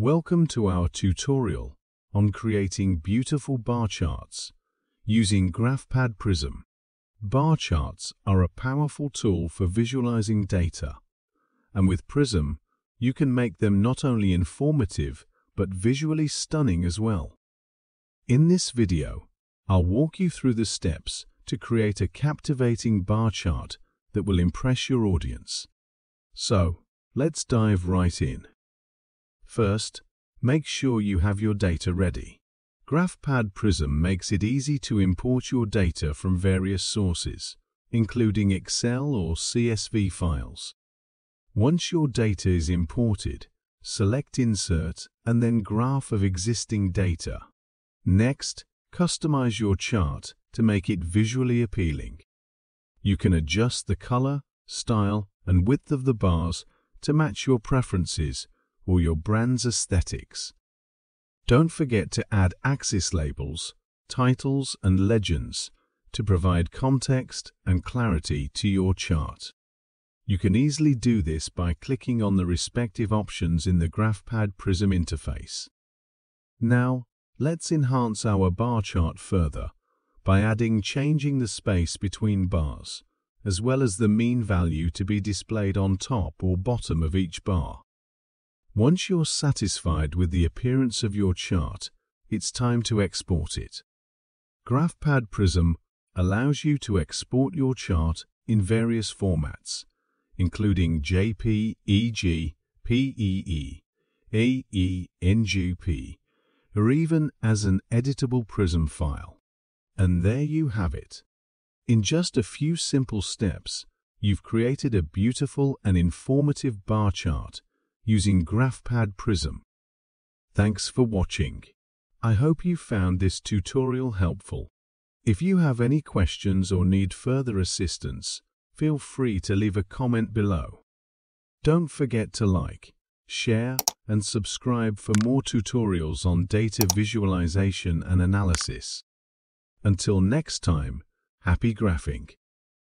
Welcome to our tutorial on creating beautiful bar charts using GraphPad Prism. Bar charts are a powerful tool for visualizing data, and with Prism, you can make them not only informative but visually stunning as well. In this video, I'll walk you through the steps to create a captivating bar chart that will impress your audience. So, let's dive right in. First, make sure you have your data ready. GraphPad Prism makes it easy to import your data from various sources, including Excel or CSV files. Once your data is imported, select Insert and then Graph of existing data. Next, customize your chart to make it visually appealing. You can adjust the color, style, and width of the bars to match your preferences or your brand's aesthetics. Don't forget to add axis labels, titles, and legends to provide context and clarity to your chart. You can easily do this by clicking on the respective options in the GraphPad Prism interface. Now, let's enhance our bar chart further by adding changing the space between bars, as well as the mean value to be displayed on top or bottom of each bar. Once you're satisfied with the appearance of your chart, it's time to export it. GraphPad Prism allows you to export your chart in various formats, including JPEG, PEE, AENGP, or even as an editable Prism file. And there you have it. In just a few simple steps, you've created a beautiful and informative bar chart using GraphPad Prism. Thanks for watching. I hope you found this tutorial helpful. If you have any questions or need further assistance, feel free to leave a comment below. Don't forget to like, share, and subscribe for more tutorials on data visualization and analysis. Until next time, happy graphing.